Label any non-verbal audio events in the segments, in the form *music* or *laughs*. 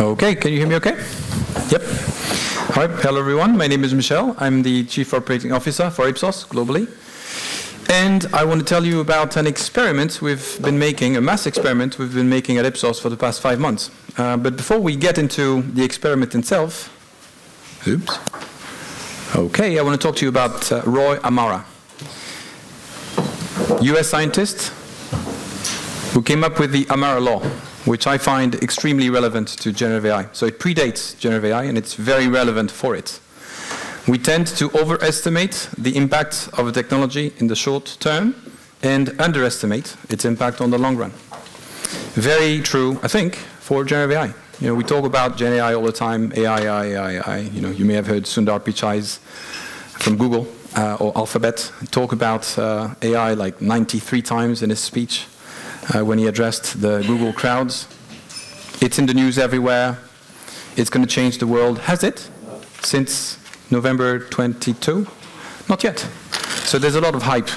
Okay, can you hear me okay? Yep. Hi, hello everyone. My name is Michel. I'm the Chief Operating Officer for Ipsos globally. And I want to tell you about an experiment we've been making, a mass experiment we've been making at Ipsos for the past five months. Uh, but before we get into the experiment itself, oops. Okay, I want to talk to you about uh, Roy Amara, US scientist who came up with the Amara law, which I find extremely relevant to generative AI. So it predates generative AI and it's very relevant for it we tend to overestimate the impact of a technology in the short term and underestimate its impact on the long run. Very true, I think, for generative AI. You know, we talk about Gen AI all the time, AI, AI, AI. AI. You know, you may have heard Sundar Pichai's from Google uh, or Alphabet talk about uh, AI like 93 times in his speech uh, when he addressed the Google crowds. It's in the news everywhere. It's going to change the world. Has it? Since November 22? Not yet. So there's a lot of hype.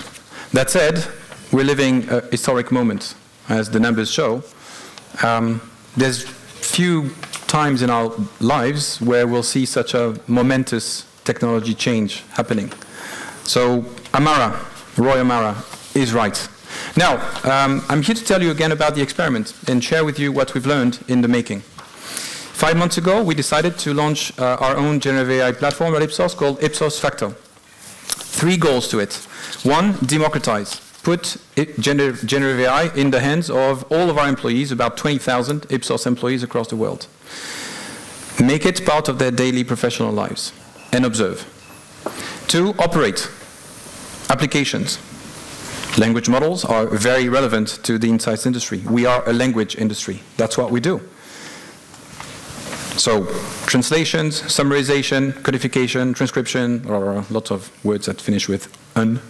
That said, we're living a historic moment, as the numbers show. Um, there's few times in our lives where we'll see such a momentous technology change happening. So Amara, Roy Amara, is right. Now, um, I'm here to tell you again about the experiment and share with you what we've learned in the making. Five months ago, we decided to launch uh, our own generative AI platform at Ipsos called Ipsos Facto. Three goals to it. One, democratize. Put generative, generative AI in the hands of all of our employees, about 20,000 Ipsos employees across the world. Make it part of their daily professional lives and observe. Two, operate. Applications. Language models are very relevant to the insights industry. We are a language industry. That's what we do. So translations, summarization, codification, transcription, or lots of words that finish with un.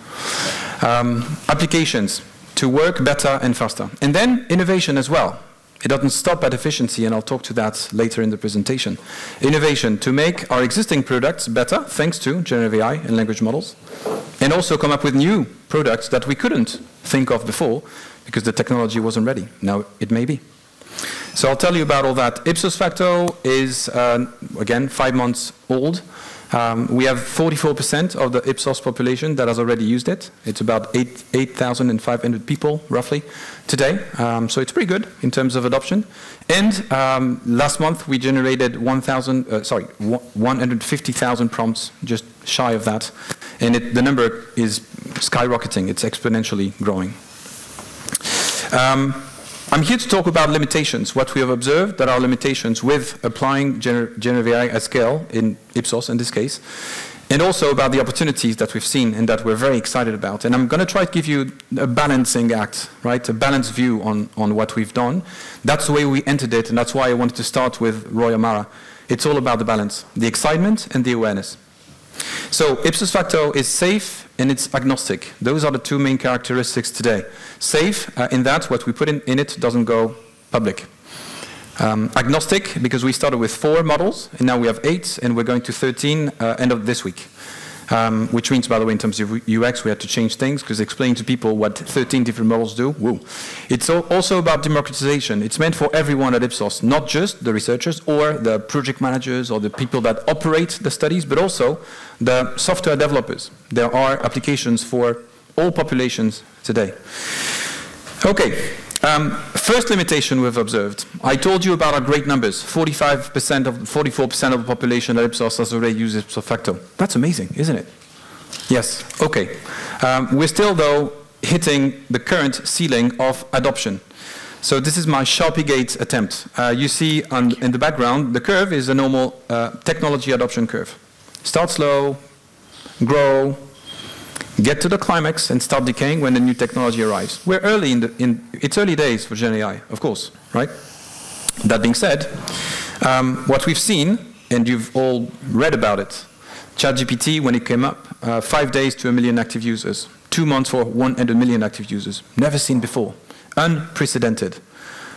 Um, applications to work better and faster. And then innovation as well. It doesn't stop at efficiency, and I'll talk to that later in the presentation. Innovation to make our existing products better, thanks to generative AI and language models, and also come up with new products that we couldn't think of before because the technology wasn't ready. Now it may be. So I'll tell you about all that. Ipsos Facto is, uh, again, five months old. Um, we have 44% of the Ipsos population that has already used it. It's about 8,500 8, people, roughly, today. Um, so it's pretty good in terms of adoption. And um, last month, we generated 1,000, uh, sorry, 150,000 prompts, just shy of that. And it, the number is skyrocketing. It's exponentially growing. I'm here to talk about limitations, what we have observed that are limitations with applying gener generative AI at scale, in Ipsos in this case, and also about the opportunities that we've seen and that we're very excited about. And I'm going to try to give you a balancing act, right, a balanced view on, on what we've done. That's the way we entered it, and that's why I wanted to start with Roy Amara. It's all about the balance, the excitement and the awareness. So Ipsos Facto is safe and it's agnostic. Those are the two main characteristics today. Safe uh, in that what we put in, in it doesn't go public. Um, agnostic because we started with four models and now we have eight and we're going to 13 uh, end of this week. Um, which means, by the way, in terms of UX, we had to change things because explaining to people what 13 different models do, whoa. It's also about democratization. It's meant for everyone at Ipsos, not just the researchers or the project managers or the people that operate the studies, but also the software developers. There are applications for all populations today. Okay, um, first limitation we've observed. I told you about our great numbers. 45% of 44% of the population at Ipsos has already used Ipsos Facto. That's amazing, isn't it? Yes. Okay. Um, we're still though hitting the current ceiling of adoption. So this is my Sharpie Gate attempt. Uh, you see on, in the background, the curve is a normal uh, technology adoption curve. Start slow, grow, get to the climax and start decaying when the new technology arrives. We're early in the, in, it's early days for Gen AI, of course, right? That being said, um, what we've seen, and you've all read about it, ChatGPT, when it came up, uh, five days to a million active users, two months for 100 million active users, never seen before, unprecedented.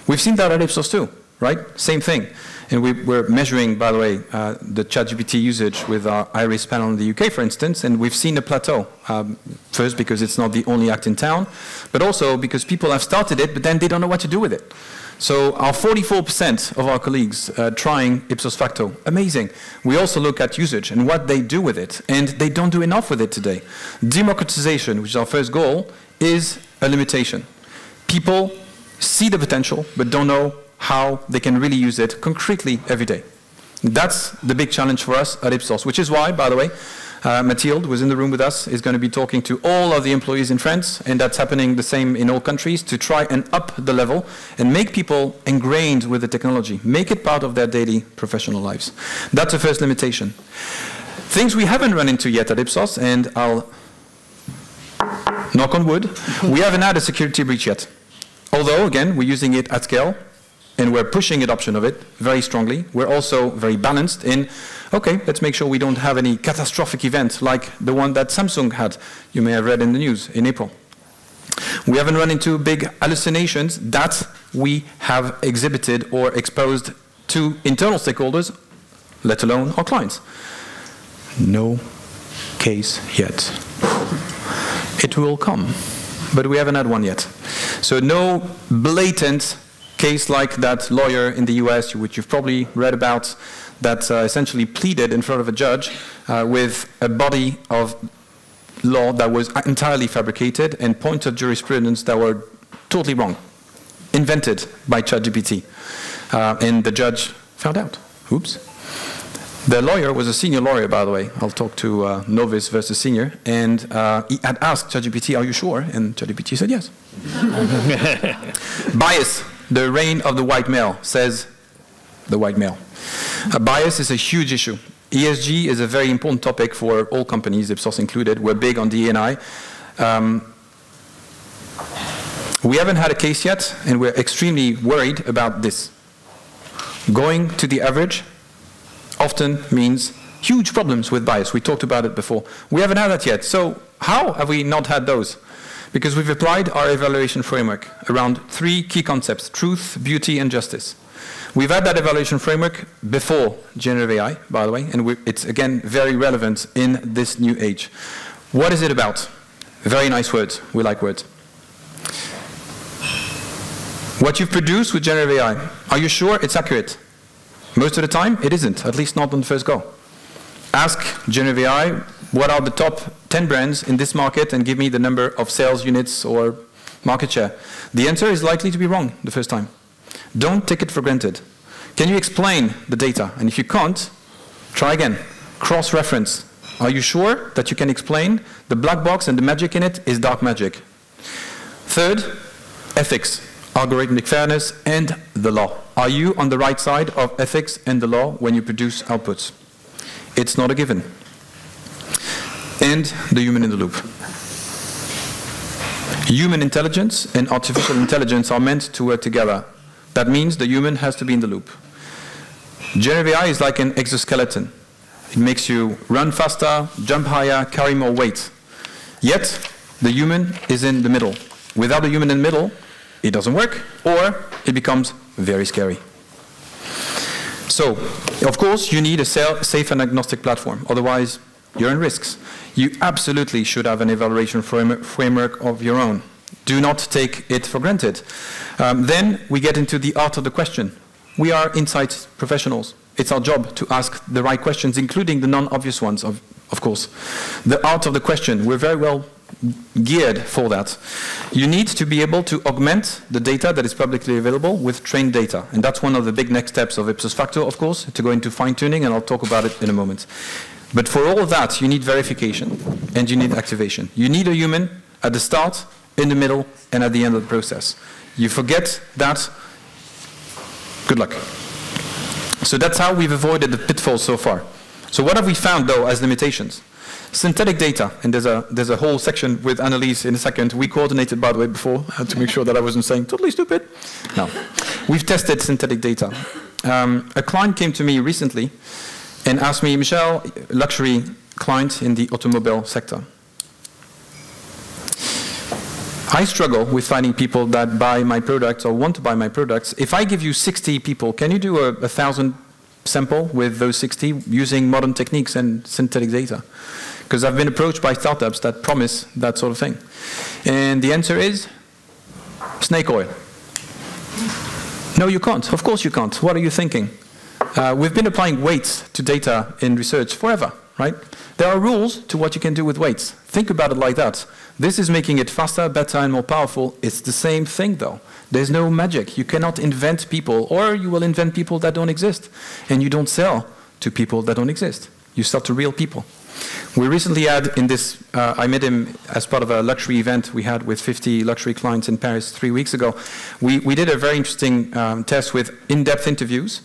We've seen that at Ipsos too. Right? Same thing. And we, are measuring, by the way, uh, the ChatGPT usage with our Iris panel in the UK, for instance, and we've seen a plateau. Um, first, because it's not the only act in town, but also because people have started it, but then they don't know what to do with it. So our 44% of our colleagues uh, trying Ipsos Facto, amazing. We also look at usage and what they do with it, and they don't do enough with it today. Democratization, which is our first goal, is a limitation. People see the potential, but don't know how they can really use it concretely every day. That's the big challenge for us at Ipsos, which is why, by the way, uh, Mathilde, who is in the room with us, is going to be talking to all of the employees in France, and that's happening the same in all countries, to try and up the level and make people ingrained with the technology, make it part of their daily professional lives. That's the first limitation. Things we haven't run into yet at Ipsos, and I'll knock on wood, we haven't had a security breach yet. Although, again, we're using it at scale, and we're pushing adoption of it very strongly. We're also very balanced in, okay, let's make sure we don't have any catastrophic event like the one that Samsung had, you may have read in the news in April. We haven't run into big hallucinations that we have exhibited or exposed to internal stakeholders, let alone our clients. No case yet. It will come, but we haven't had one yet. So no blatant case like that lawyer in the US, which you've probably read about, that uh, essentially pleaded in front of a judge uh, with a body of law that was entirely fabricated and points of jurisprudence that were totally wrong, invented by ChatGPT. Uh, and the judge found out. Oops. The lawyer was a senior lawyer, by the way. I'll talk to uh, novice versus senior. And uh, he had asked ChatGPT, are you sure? And ChatGPT said yes. *laughs* Bias the reign of the white male, says the white male. A bias is a huge issue. ESG is a very important topic for all companies, Ipsos included. We're big on DE&I. Um, we haven't had a case yet, and we're extremely worried about this. Going to the average often means huge problems with bias. We talked about it before. We haven't had that yet. So how have we not had those? Because we've applied our evaluation framework around three key concepts, truth, beauty, and justice. We've had that evaluation framework before generative AI, by the way, and it's, again, very relevant in this new age. What is it about? Very nice words. We like words. What you've produced with generative AI, are you sure it's accurate? Most of the time, it isn't, at least not on the first go. Ask generative AI what are the top 10 brands in this market and give me the number of sales units or market share. The answer is likely to be wrong the first time. Don't take it for granted. Can you explain the data? And if you can't, try again. Cross-reference. Are you sure that you can explain the black box and the magic in it is dark magic? Third, ethics, algorithmic fairness, and the law. Are you on the right side of ethics and the law when you produce outputs? It's not a given and the human in the loop. Human intelligence and artificial intelligence are meant to work together. That means the human has to be in the loop. Generative AI is like an exoskeleton. It makes you run faster, jump higher, carry more weight. Yet, the human is in the middle. Without the human in the middle, it doesn't work, or it becomes very scary. So, of course, you need a safe and agnostic platform. Otherwise, you're in risks you absolutely should have an evaluation framework of your own. Do not take it for granted. Um, then we get into the art of the question. We are insight professionals. It's our job to ask the right questions, including the non-obvious ones, of, of course. The art of the question, we're very well geared for that. You need to be able to augment the data that is publicly available with trained data. And that's one of the big next steps of Ipsos Facto, of course, to go into fine-tuning, and I'll talk about it in a moment. But for all of that, you need verification and you need activation. You need a human at the start, in the middle, and at the end of the process. You forget that, good luck. So that's how we've avoided the pitfalls so far. So what have we found, though, as limitations? Synthetic data, and there's a, there's a whole section with Annelies in a second. We coordinated, by the way, before to make sure that I wasn't saying totally stupid. No. We've tested synthetic data. Um, a client came to me recently and asked me, Michel, luxury client in the automobile sector. I struggle with finding people that buy my products or want to buy my products. If I give you 60 people, can you do a, a thousand sample with those 60 using modern techniques and synthetic data? Because I've been approached by startups that promise that sort of thing. And the answer is snake oil. No, you can't. Of course you can't. What are you thinking? Uh, we've been applying weights to data in research forever, right? There are rules to what you can do with weights. Think about it like that. This is making it faster, better, and more powerful. It's the same thing, though. There's no magic. You cannot invent people, or you will invent people that don't exist. And you don't sell to people that don't exist. You sell to real people. We recently had in this, uh, I met him as part of a luxury event we had with 50 luxury clients in Paris three weeks ago. We, we did a very interesting um, test with in-depth interviews.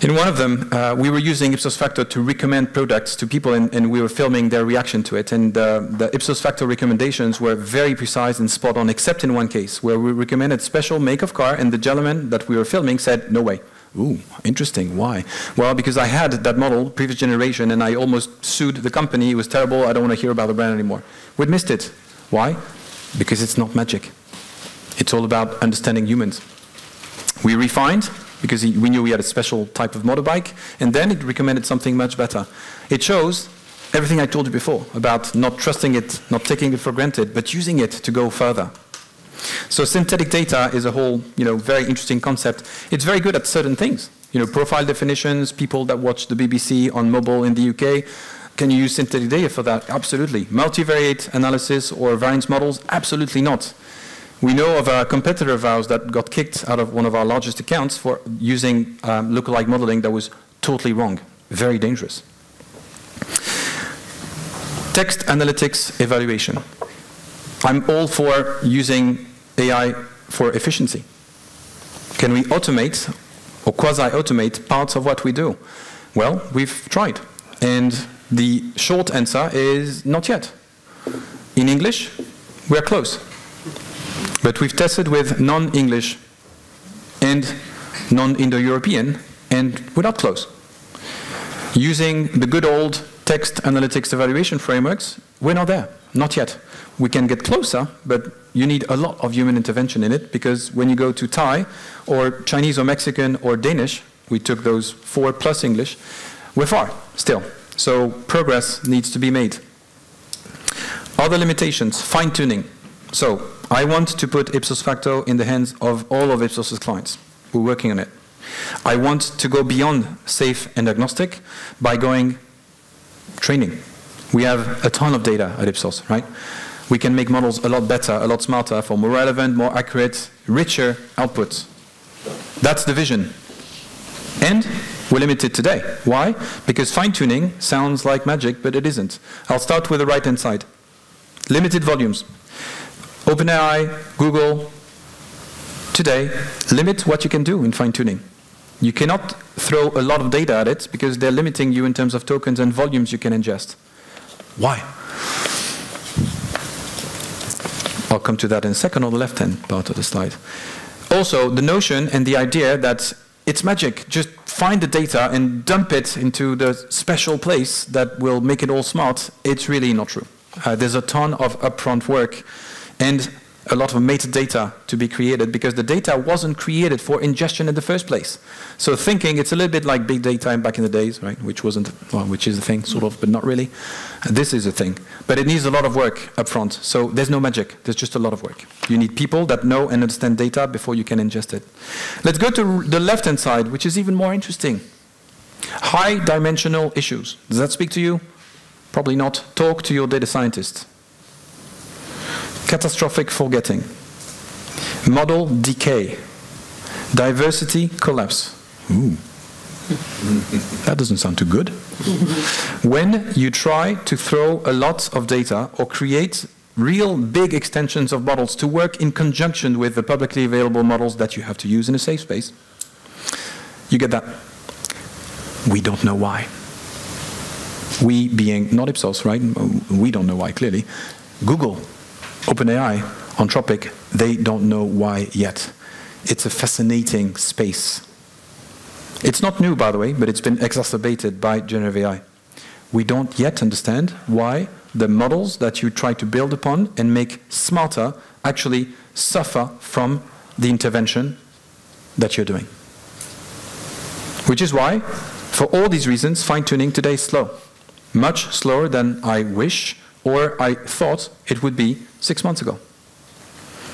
In one of them, uh, we were using Ipsos Facto to recommend products to people, and, and we were filming their reaction to it. And uh, the Ipsos Facto recommendations were very precise and spot on, except in one case, where we recommended special make of car, and the gentleman that we were filming said, no way. Ooh, interesting. Why? Well, because I had that model, previous generation, and I almost sued the company. It was terrible. I don't want to hear about the brand anymore. We missed it. Why? Because it's not magic. It's all about understanding humans. We refined, because he, we knew we had a special type of motorbike, and then it recommended something much better. It shows everything I told you before about not trusting it, not taking it for granted, but using it to go further. So synthetic data is a whole, you know, very interesting concept. It's very good at certain things. You know, profile definitions, people that watch the BBC on mobile in the UK, can you use synthetic data for that? Absolutely. Multivariate analysis or variance models? Absolutely not. We know of a competitor of ours that got kicked out of one of our largest accounts for using um, lookalike modeling that was totally wrong, very dangerous. Text analytics evaluation. I'm all for using AI for efficiency. Can we automate or quasi-automate parts of what we do? Well, we've tried. And the short answer is not yet. In English, we're close. But we've tested with non-English and non-Indo-European, and not close. Using the good old text analytics evaluation frameworks, we're not there, not yet. We can get closer, but you need a lot of human intervention in it because when you go to Thai or Chinese or Mexican or Danish, we took those four plus English, we're far still. So progress needs to be made. Other limitations, fine tuning. So I want to put Ipsos Facto in the hands of all of Ipsos's clients. We're working on it. I want to go beyond safe and agnostic by going training. We have a ton of data at Ipsos, right? We can make models a lot better, a lot smarter, for more relevant, more accurate, richer outputs. That's the vision. And we're limited today. Why? Because fine-tuning sounds like magic, but it isn't. I'll start with the right-hand side. Limited volumes. OpenAI, Google, today limit what you can do in fine-tuning. You cannot throw a lot of data at it because they're limiting you in terms of tokens and volumes you can ingest. Why? I'll come to that in a second on the left-hand part of the slide. Also, the notion and the idea that it's magic, just find the data and dump it into the special place that will make it all smart, it's really not true. Uh, there's a ton of upfront work and a lot of metadata to be created because the data wasn't created for ingestion in the first place. So thinking, it's a little bit like big data back in the days, right? Which wasn't, well, which is a thing, sort of, but not really. This is a thing. But it needs a lot of work up front. So there's no magic. There's just a lot of work. You need people that know and understand data before you can ingest it. Let's go to the left-hand side, which is even more interesting. High dimensional issues. Does that speak to you? Probably not. Talk to your data scientist catastrophic forgetting, model decay, diversity collapse. Ooh. that doesn't sound too good. when you try to throw a lot of data or create real big extensions of models to work in conjunction with the publicly available models that you have to use in a safe space, you get that. We don't know why. We being not Ipsos, right? We don't know why, clearly. Google OpenAI, Anthropic, they don't know why yet. It's a fascinating space. It's not new, by the way, but it's been exacerbated by generative AI. We don't yet understand why the models that you try to build upon and make smarter actually suffer from the intervention that you're doing. Which is why, for all these reasons, fine-tuning today is slow. Much slower than I wish or I thought it would be six months ago.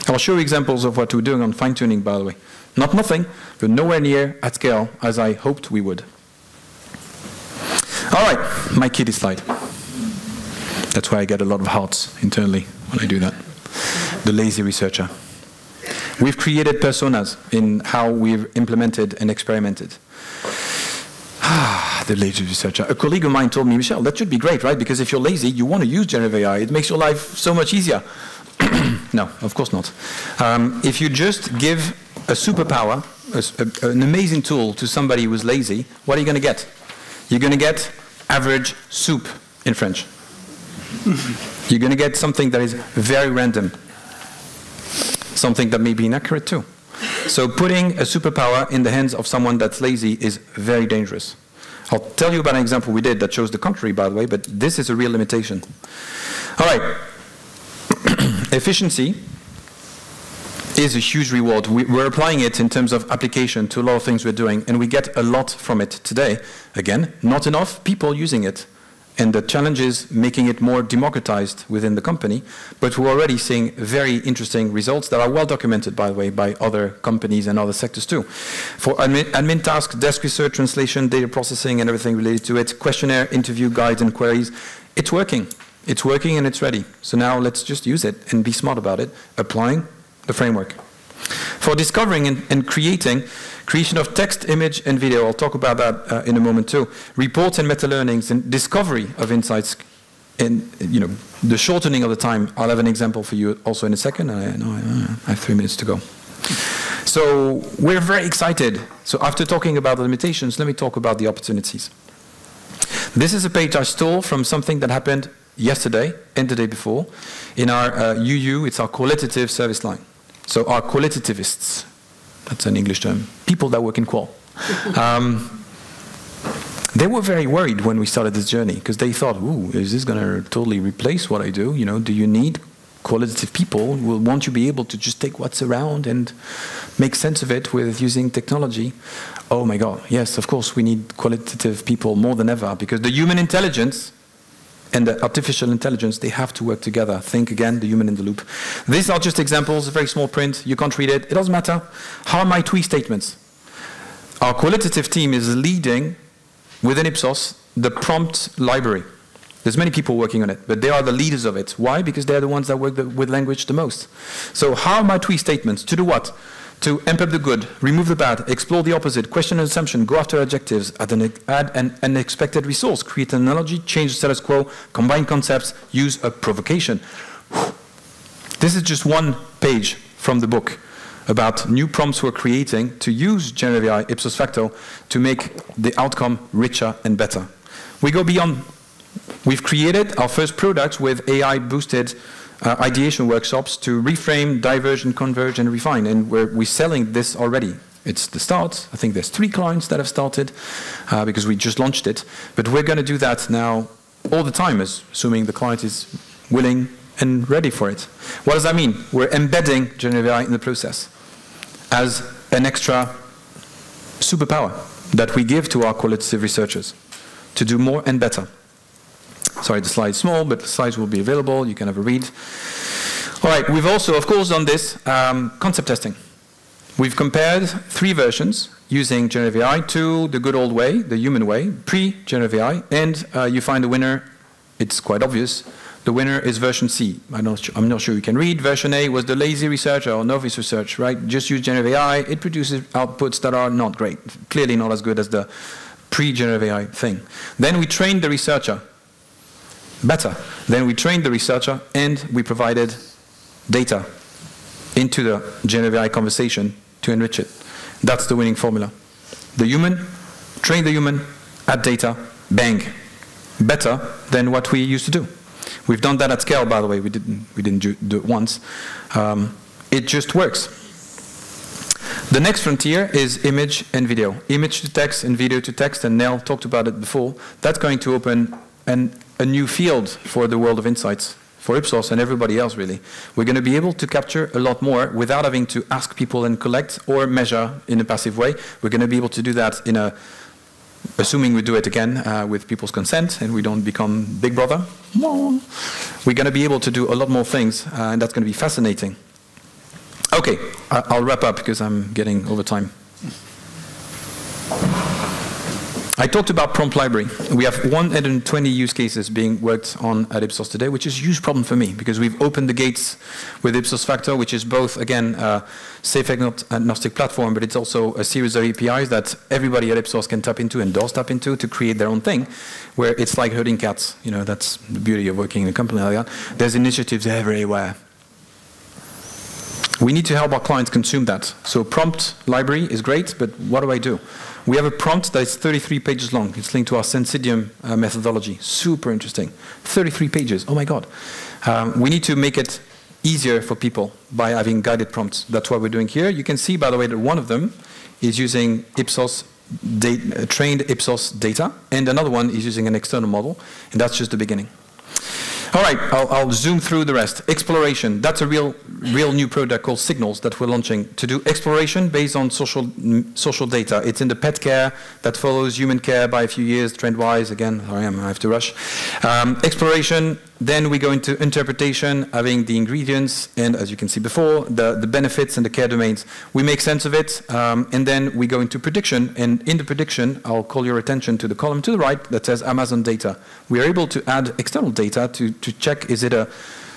I'll show you examples of what we're doing on fine-tuning, by the way. Not nothing, but nowhere near at scale as I hoped we would. All right, my kiddie slide. That's why I get a lot of hearts internally when I do that. The lazy researcher. We've created personas in how we've implemented and experimented. Ah, *sighs* the lazy researcher. A colleague of mine told me, Michel, that should be great, right? Because if you're lazy, you want to use generative AI. It makes your life so much easier. *clears throat* no, of course not. Um, if you just give a superpower, a, a, an amazing tool to somebody who's lazy, what are you going to get? You're going to get average soup in French. You're going to get something that is very random, something that may be inaccurate too. So putting a superpower in the hands of someone that's lazy is very dangerous. I'll tell you about an example we did that shows the contrary, by the way, but this is a real limitation. All right. *clears throat* Efficiency is a huge reward. We, are applying it in terms of application to a lot of things we're doing, and we get a lot from it today. Again, not enough people using it. And the challenge is making it more democratized within the company. But we're already seeing very interesting results that are well documented, by the way, by other companies and other sectors too. For admin, admin tasks, desk research, translation, data processing, and everything related to it, questionnaire, interview, guides, and queries, it's working. It's working and it's ready. So now let's just use it and be smart about it, applying the framework. For discovering and, and creating, creation of text, image, and video, I'll talk about that uh, in a moment too, reports and meta-learnings, and discovery of insights, and you know, the shortening of the time, I'll have an example for you also in a second. I, know I have three minutes to go. So we're very excited. So after talking about the limitations, let me talk about the opportunities. This is a page I stole from something that happened yesterday and the day before in our uh, UU, it's our qualitative service line. So our qualitativists, that's an English term, people that work in qual. *laughs* Um, they were very worried when we started this journey because they thought, ooh, is this going to totally replace what I do? You know, do you need qualitative people? Will won't you be able to just take what's around and make sense of it with using technology? Oh my God, yes, of course we need qualitative people more than ever because the human intelligence and the artificial intelligence, they have to work together. Think again, the human in the loop. These are just examples, very small print, you can't read it, it doesn't matter. How are my TWE statements? Our qualitative team is leading within Ipsos the prompt library. There's many people working on it, but they are the leaders of it. Why? Because they're the ones that work the, with language the most. So how are my TWE statements? To do what? To amp up the good, remove the bad, explore the opposite, question an assumption, go after adjectives, add an, add an unexpected resource, create an analogy, change the status quo, combine concepts, use a provocation. *sighs* This is just one page from the book about new prompts we're creating to use generative AI ipso facto to make the outcome richer and better. We go beyond. We've created our first product with AI boosted uh, ideation workshops to reframe, diverge, and converge and refine. And we're, we're selling this already. It's the start. I think there's three clients that have started uh, because we just launched it. But we're going to do that now all the time, assuming the client is willing and ready for it. What does that mean? We're embedding generative AI in the process as an extra superpower that we give to our qualitative researchers to do more and better. Sorry, the slide's small, but the slides will be available. You can have a read. All right, we've also, of course, done this um, concept testing. We've compared three versions using generative AI to the good old way, the human way, pre-generative AI, and uh, you find the winner. It's quite obvious. The winner is version C. I'm not, sure, I'm not sure you can read. Version A was the lazy researcher or novice research, right? Just use generative AI. It produces outputs that are not great, clearly not as good as the pre-generative AI thing. Then we trained the researcher better. Then we trained the researcher and we provided data into the generative AI conversation to enrich it. That's the winning formula. The human, train the human, add data, bang. Better than what we used to do. We've done that at scale, by the way. We didn't, we didn't do it once. Um, it just works. The next frontier is image and video. Image to text and video to text, and Nell talked about it before. That's going to open an a new field for the world of insights for Ipsos and everybody else really. We're going to be able to capture a lot more without having to ask people and collect or measure in a passive way. We're going to be able to do that in a assuming we do it again uh, with people's consent and we don't become Big Brother, we're going to be able to do a lot more things, uh, and that's going to be fascinating. Okay, I'll wrap up because I'm getting over time. I talked about prompt library. We have 120 use cases being worked on at Ipsos today, which is a huge problem for me because we've opened the gates with Ipsos Facto, which is both, again, a safe agnostic platform, but it's also a series of APIs that everybody at Ipsos can tap into and does tap into to create their own thing, where it's like herding cats. You know, that's the beauty of working in a company like that. There's initiatives everywhere. We need to help our clients consume that. So prompt library is great, but what do I do? We have a prompt that is 33 pages long. It's linked to our Censydiam uh, methodology. Super interesting. 33 pages. Oh my God. Um, we need to make it easier for people by having guided prompts. That's what we're doing here. You can see, by the way, that one of them is using Ipsos uh, trained Ipsos data, and another one is using an external model, and that's just the beginning. All right, I'll, I'll, zoom through the rest. Exploration, that's a real, real new product called Signals that we're launching to do exploration based on social, social data. It's in the pet care that follows human care by a few years, trend-wise. Again, sorry, I have to rush. Um, exploration then we go into interpretation, having the ingredients and, as you can see before, the, the benefits and the care domains. We make sense of it, um, and then we go into prediction. And in the prediction, I'll call your attention to the column to the right that says Amazon data. We are able to add external data to, to check is it a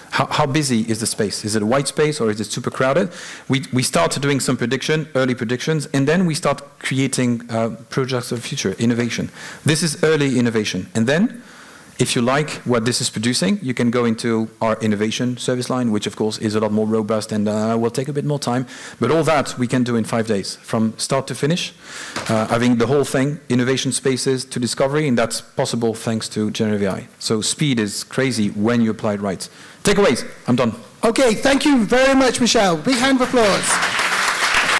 how, how, busy is the space? Is it a white space or is it super crowded? We, we start doing some prediction, early predictions, and then we start creating uh, projects of future, innovation. This is early innovation. And then if you like what this is producing, you can go into our innovation service line, which of course is a lot more robust and uh, will take a bit more time. But all that we can do in five days, from start to finish, uh, having the whole thing, innovation spaces to discovery, and that's possible thanks to generative AI. So speed is crazy when you apply it right. Takeaways, I'm done. Okay, thank you very much, Michel. Big hand of applause.